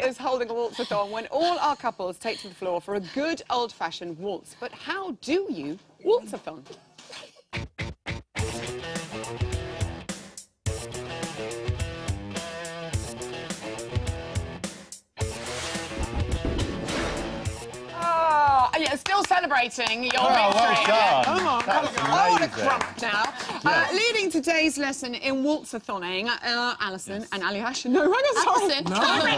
is holding a waltzathon when all our couples take to the floor for a good old-fashioned waltz. But how do you waltzathon? Oh, yeah, still celebrating your Oh, well victory. done. Come on, come on. I want a crump now. Uh, leading today's lesson in waltzathoning, uh, Alison and Ali Aljaž. No, hang on, sorry. Alison. cookies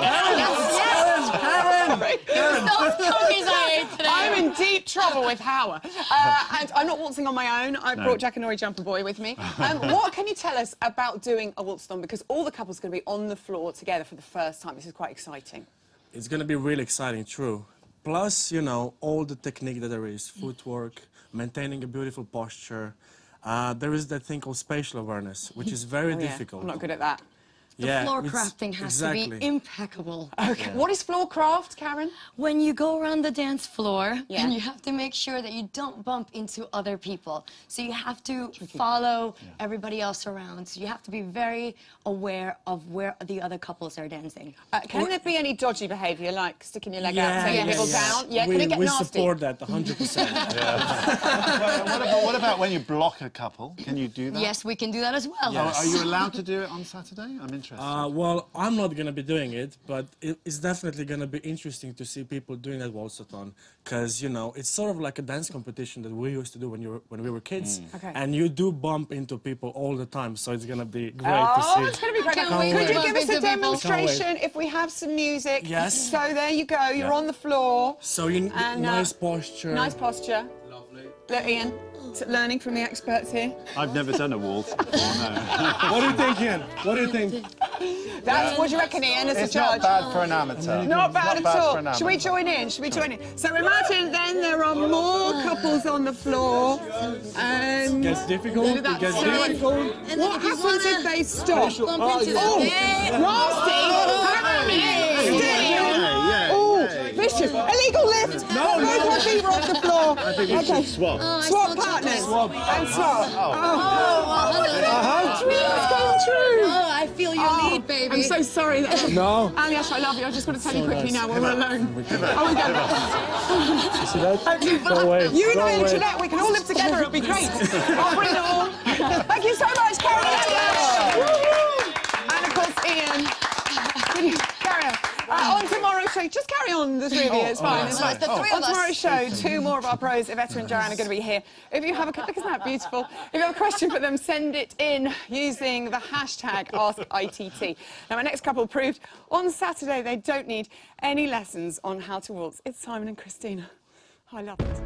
I'm in deep trouble with Howard. Uh, and I'm not waltzing on my own. I brought Jack and Nori Jumper Boy with me. Um, what can you tell us about doing a waltzathon? Because all the couples are going to be on the floor together for the first time. This is quite exciting. It's going to be really exciting, true. Plus, you know, all the technique that there is, footwork, maintaining a beautiful posture. Uh, there is that thing called spatial awareness, which is very Oh, yeah. difficult. I'm not good at that. The yeah, floor crafting has exactly. to be impeccable. Okay. What is floor craft, Karen? When you go around the dance floor, Yeah. and you have to make sure that you don't bump into other people. So you have to follow everybody else around. So you have to be very aware of where the other couples are dancing. Uh, can there be any dodgy behaviour, like sticking your leg Yeah, out, taking yeah, people yeah. down? Yeah, we, can it get we nasty? support that 100%. Well, what, about, when you block a couple? Can you do that? Yes, we can do that as well. Are, are you allowed to do it on Saturday? I'm interested. Uh, well, I'm not going to be doing it, but it, it's definitely going to be interesting to see people doing that waltzathon because, you know, it's sort of like a dance competition that we used to do when, you were, when we were kids. Okay. And you do bump into people all the time, so it's going to be great Oh, to see. Oh, it's going to be great. Can't Could you give us a demonstration if we have some music? Yes. So there you go. You're Yeah. on the floor. So you And, uh, nice posture. Nice posture. Lovely. Look, Ian, t- learning from the experts here. I've never done a waltz before, no. What do you think, Ian? What do you think? That's what do you reckon, Ian, as It's a judge? not bad for an amateur. Not bad It's at for all. Should we join in? Should we join in? So imagine then there are more couples on the floor. And Gets difficult. It that's gets difficult. And what happens if they stop? Bump into Oh, them. Yeah. nasty! Oh, Steady! Yeah, yeah, Oh, yeah. vicious! Illegal lift! No, Both no. my feet are off the floor. I think we okay. should swap. Oh, Swap partners Choco. Oh, and swap. Oh, Oh, my God! Dreams come true. Oh, I feel your Oh, lead, baby. I'm so sorry. That... No. Oh, Aljaž, I love you. I just want to tell you So quickly nice. now when we're alone. We Oh, we go. You see that? Go away. You and Go I and away. Janette, we can all live together. It'll be great. I'll bring it all. Thank you so much, Karen. and Aljaž. And of course, Ian. Can you carry on? Uh, on tomorrow's show, just carry on the three of you. Oh, it's fine. Oh, it's Oh, fine. it's the three of on tomorrow's show, two more of our pros, Iveta and Joanne, are going to be here. If you have a look, isn't that beautiful? If you have a question for them, send it in using the hashtag AskITT. Now, my next couple proved on Saturday they don't need any lessons on how to waltz. It's Simon and Kristina. I love it.